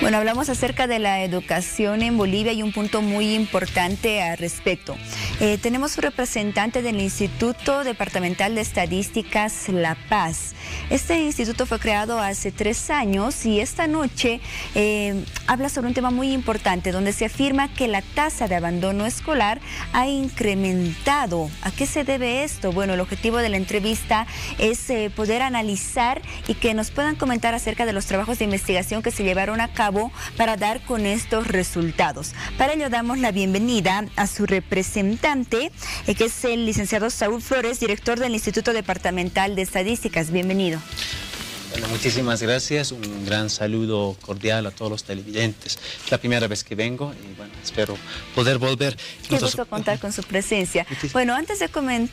Bueno, hablamos acerca de la educación en Bolivia y un punto muy importante al respecto. Eh, tenemos un representante del Instituto Departamental de Estadísticas La Paz. Este instituto fue creado hace tres años y esta noche eh, habla sobre un tema muy importante donde se afirma que la tasa de abandono escolar ha incrementado. ¿A qué se debe esto? Bueno, el objetivo de la entrevista es eh, poder analizar y que nos puedan comentar acerca de los trabajos de investigación que se llevaron a cabo para dar con estos resultados. Para ello damos la bienvenida a su representante, eh, que es el licenciado Saúl Flores, director del Instituto Departamental de Estadísticas. Bienvenido. Bueno, muchísimas gracias. Un gran saludo cordial a todos los televidentes. Es la primera vez que vengo y bueno, espero poder volver. Qué gusto contar con su presencia. Bueno, antes de,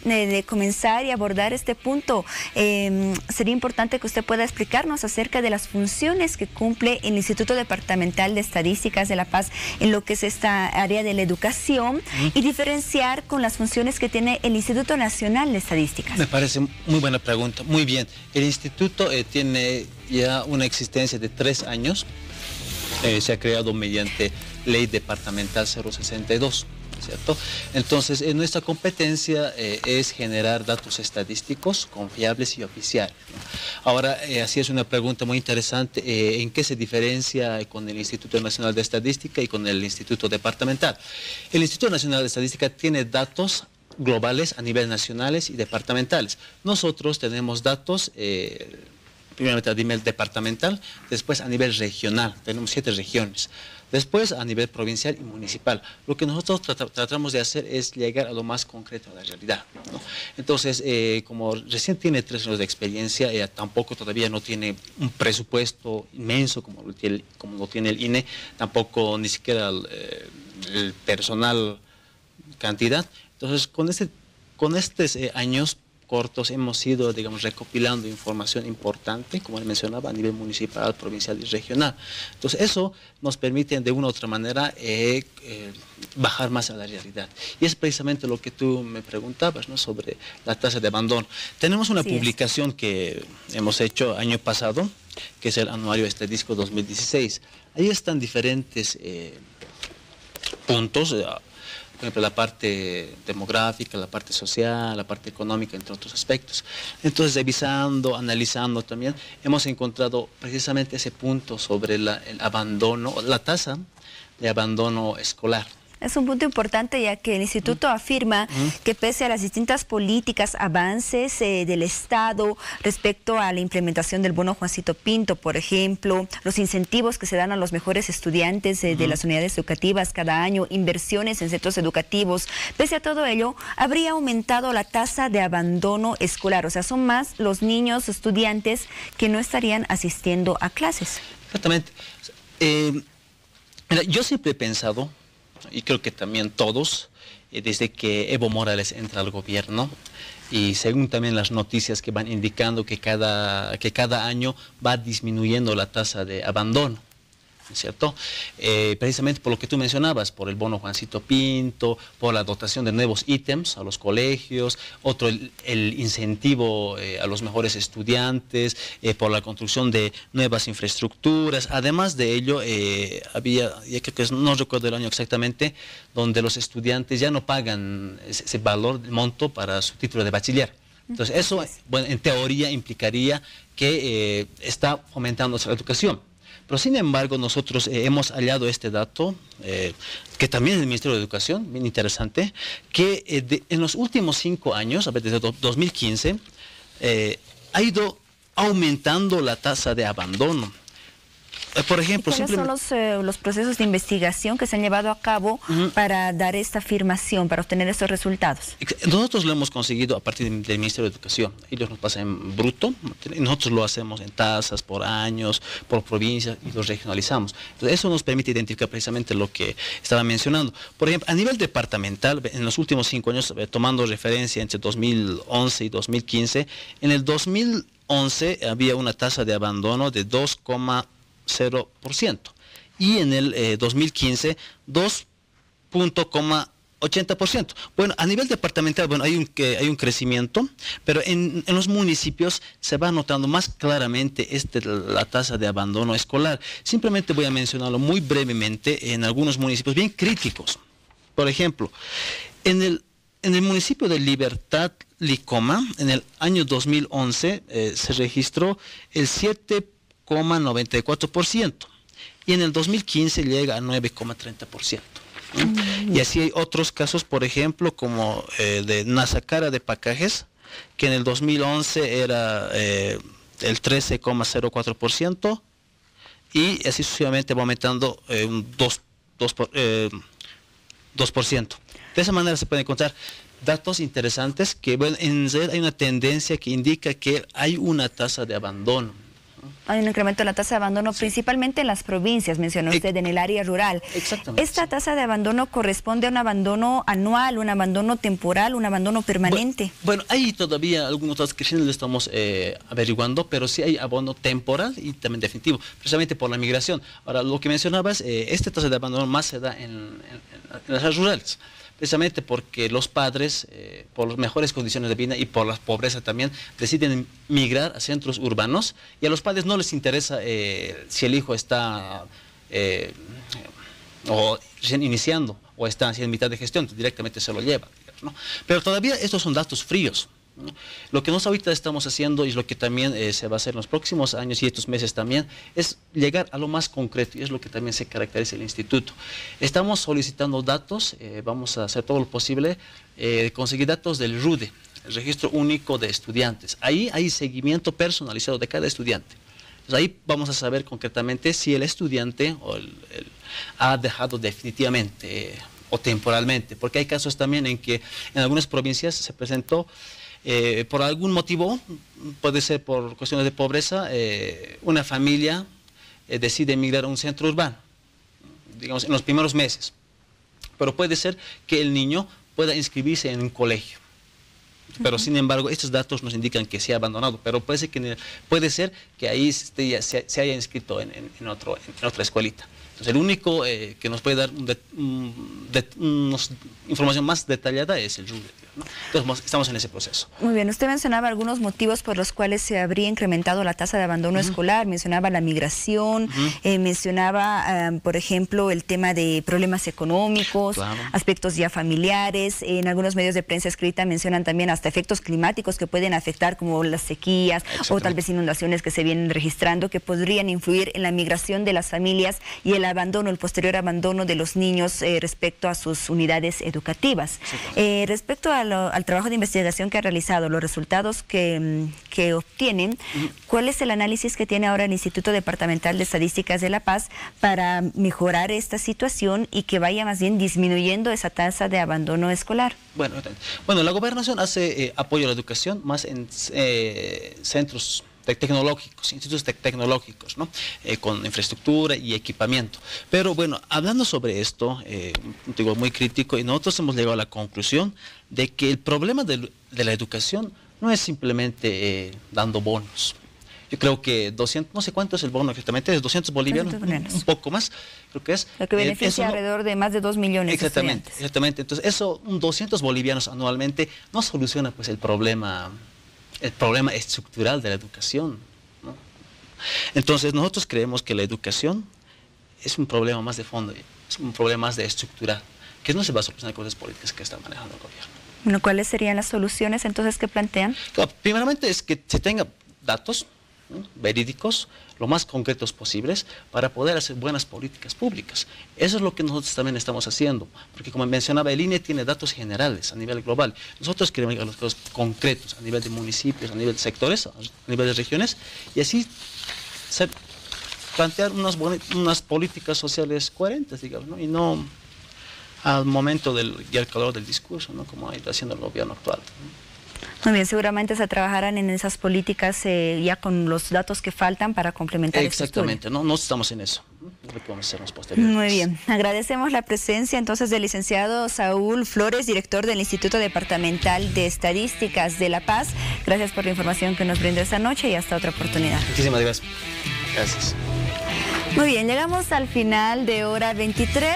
de, comenzar y abordar este punto, em, sería importante que usted pueda explicarnos acerca de las funciones que cumple el Instituto Departamental de Estadísticas de La Paz en lo que es esta área de la educación y diferenciar con las funciones que tiene el Instituto Nacional de Estadísticas. Me parece muy buena pregunta. Muy bien. El instituto eh, tiene tiene ya una existencia de tres años. Eh, se ha creado mediante ley departamental 062. ¿Cierto? Entonces, en nuestra competencia eh, es generar datos estadísticos confiables y oficiales. Ahora, eh, así es una pregunta muy interesante, ¿en qué se diferencia con el Instituto Nacional de Estadística y con el Instituto Departamental? El Instituto Nacional de Estadística tiene datos globales a nivel nacionales y departamentales. Nosotros tenemos datos primeramente a nivel departamental, después a nivel regional, tenemos siete regiones, después a nivel provincial y municipal. Lo que nosotros tratamos de hacer es llegar a lo más concreto de la realidad. Entonces, eh, como recién tiene tres años de experiencia, eh, tampoco todavía no tiene un presupuesto inmenso como lo tiene, como lo tiene el INE, tampoco ni siquiera el, eh, personal cantidad. Entonces, con, este, con estos años cortos hemos ido, digamos, recopilando información importante, como mencionaba, a nivel municipal, provincial y regional. Entonces, eso nos permite de una u otra manera eh, eh, bajar más a la realidad. Y es precisamente lo que tú me preguntabas, ¿no? Sobre la tasa de abandono. Tenemos una publicación que hemos hecho año pasado, que es el Anuario Estadístico 2016. Ahí están diferentes eh, puntos por ejemplo, la parte demográfica, la parte social, la parte económica, entre otros aspectos. Entonces, revisando, analizando también, hemos encontrado precisamente ese punto sobre el abandono, la tasa de abandono escolar. Es un punto importante ya que el instituto afirma que pese a las distintas políticas, avances eh, del Estado respecto a la implementación del bono Juancito Pinto, por ejemplo, los incentivos que se dan a los mejores estudiantes eh, de las unidades educativas cada año, inversiones en centros educativos, pese a todo ello, habría aumentado la tasa de abandono escolar. O sea, son más los niños estudiantes que no estarían asistiendo a clases. Exactamente. Eh, yo siempre he pensado y creo que también todos, eh, desde que Evo Morales entra al gobierno, y según también las noticias que van indicando que cada, que cada año va disminuyendo la tasa de abandono. ¿Cierto? Eh, precisamente por lo que tú mencionabas, por el bono Juancito Pinto, por la dotación de nuevos ítems a los colegios, otro el, incentivo eh, a los mejores estudiantes, eh, por la construcción de nuevas infraestructuras. Además de ello, había, ya creo que no recuerdo el año exactamente, donde los estudiantes ya no pagan ese, valor, el monto para su título de bachiller. Entonces, eso, bueno, en teoría implicaría que está fomentando la educación. Pero sin embargo, nosotros eh, hemos hallado este dato, eh, que también es del Ministerio de Educación, bien interesante, que eh, en los últimos cinco años, a desde 2015, ha ido aumentando la tasa de abandono. Eh, por ejemplo, ¿Cuáles son los, eh, los, procesos de investigación que se han llevado a cabo para dar esta afirmación, para obtener estos resultados? Nosotros lo hemos conseguido a partir del Ministerio de Educación. Ellos nos pasan en bruto, nosotros lo hacemos en tasas, por años, por provincias y lo regionalizamos. Entonces, eso nos permite identificar precisamente lo que estaba mencionando. Por ejemplo, a nivel departamental, en los últimos cinco años, eh, tomando referencia entre 2011 y 2015, en el 2011 había una tasa de abandono de 2, 0%. Y en el 2015, 2.0 80%. Bueno, a nivel departamental, bueno, hay un, hay un crecimiento, pero en, los municipios se va notando más claramente este, la tasa de abandono escolar. Simplemente voy a mencionarlo muy brevemente en algunos municipios bien críticos. Por ejemplo, en el, en el municipio de Libertad, Licoma, en el año 2011 eh, se registró el 7,94% y en el 2015 llega a 9,30%. Mm. Y así hay otros casos, por ejemplo, como eh, de Nazacara de Pacajes, que en el 2011 era eh, el 13,04% y así sucesivamente va aumentando eh, un 2, 2, por, 2%. De esa manera se pueden encontrar datos interesantes que bueno, en red hay una tendencia que indica que hay una tasa de abandono hay un incremento de la tasa de abandono, principalmente en las provincias, mencionó usted, en el área rural. Exactamente. ¿Esta tasa de abandono corresponde a un abandono anual, un abandono temporal, un abandono permanente? Bueno, hay todavía algunos datos que sí lo estamos eh, averiguando, pero sí hay abandono temporal y también definitivo, precisamente por la migración. Ahora, lo que mencionabas, eh, esta tasa de abandono más se da en, en las áreas rurales precisamente porque los padres, eh, por las mejores condiciones de vida y por la pobreza también, deciden migrar a centros urbanos y a los padres no les interesa eh, si el hijo está eh, o iniciando o está en mitad de gestión, directamente se lo lleva. Pero todavía estos son datos fríos. Lo que nosotros ahorita estamos haciendo y lo que también eh, se va a hacer en los próximos años y estos meses también es llegar a lo más concreto y es lo que también se caracteriza el instituto. Estamos solicitando datos, eh, vamos a hacer todo lo posible eh, conseguir datos del RUDE, el Registro Único de Estudiantes. Ahí hay seguimiento personalizado de cada estudiante. ahí vamos a saber concretamente si el estudiante ha dejado definitivamente o temporalmente, porque hay casos también en que en algunas provincias se presentó eh, por algún motivo, puede ser por cuestiones de pobreza, eh, una familia eh, decide emigrar a un centro urbano, digamos, en los primeros meses. Pero puede ser que el niño pueda inscribirse en un colegio. Pero sin embargo, estos datos nos indican que se ha abandonado, pero puede ser que, puede ser que ahí se, se haya inscrito en, en, otro, en otra escuelita. Entonces, el único que nos puede dar información más detallada es el RUDE. Entonces estamos en ese proceso. Muy bien, usted mencionaba algunos motivos por los cuales se habría incrementado la tasa de abandono escolar, mencionaba la migración, eh, mencionaba, por ejemplo, el tema de problemas económicos, aspectos ya familiares, en algunos medios de prensa escrita mencionan también hasta efectos climáticos que pueden afectar como las sequías o tal vez inundaciones que se vienen registrando que podrían influir en la migración de las familias y el abandono, el posterior abandono de los niños eh, respecto a sus unidades educativas. Eh, respecto a al trabajo de investigación que ha realizado, los resultados que, mm, que obtienen, ¿cuál es el análisis que tiene ahora el Instituto Departamental de Estadísticas de La Paz para mejorar esta situación y que vaya más bien disminuyendo esa tasa de abandono escolar? Bueno, bueno la gobernación hace eh, apoyo a la educación más en eh, centros tecnológicos, institutos tecnológicos, ¿no? Eh, con infraestructura y equipamiento. Pero bueno, hablando sobre esto, eh, digo, muy crítico, y nosotros hemos llegado a la conclusión de que el problema de, la educación no es simplemente eh, dando bonos. Yo creo que 200, no sé cuánto es el bono exactamente, es 200 bolivianos, un, poco más, creo que es. Lo que beneficia alrededor de más de 2 millones exactamente, Exactamente, entonces eso, 200 bolivianos anualmente no soluciona pues el problema el problema estructural de la educación. Entonces nosotros creemos que la educación es un problema más de fondo, es un problema más de estructural, que no se va a solucionar con las políticas que está manejando el gobierno. Bueno, ¿cuáles serían las soluciones entonces que plantean? primeramente es que se tenga datos verídicos, lo más concretos posibles, para poder hacer buenas políticas públicas. Eso es lo que nosotros también estamos haciendo, porque como mencionaba, el INE tiene datos generales a nivel global. Nosotros queremos llegar a los datos concretos a nivel de municipios, a nivel de sectores, a nivel de regiones, y así plantear unas, unas políticas sociales coherentes, digamos, y no al momento del, y al calor del discurso, ¿no? como está haciendo el gobierno actual. Muy bien, seguramente se trabajarán en esas políticas eh, ya con los datos que faltan para complementar Exactamente, no, no estamos en eso. Muy bien, agradecemos la presencia entonces del licenciado Saúl Flores, director del Instituto Departamental de Estadísticas de La Paz. Gracias por la información que nos brindó esta noche y hasta otra oportunidad. Muchísimas gracias. Gracias. Muy bien, llegamos al final de hora 23.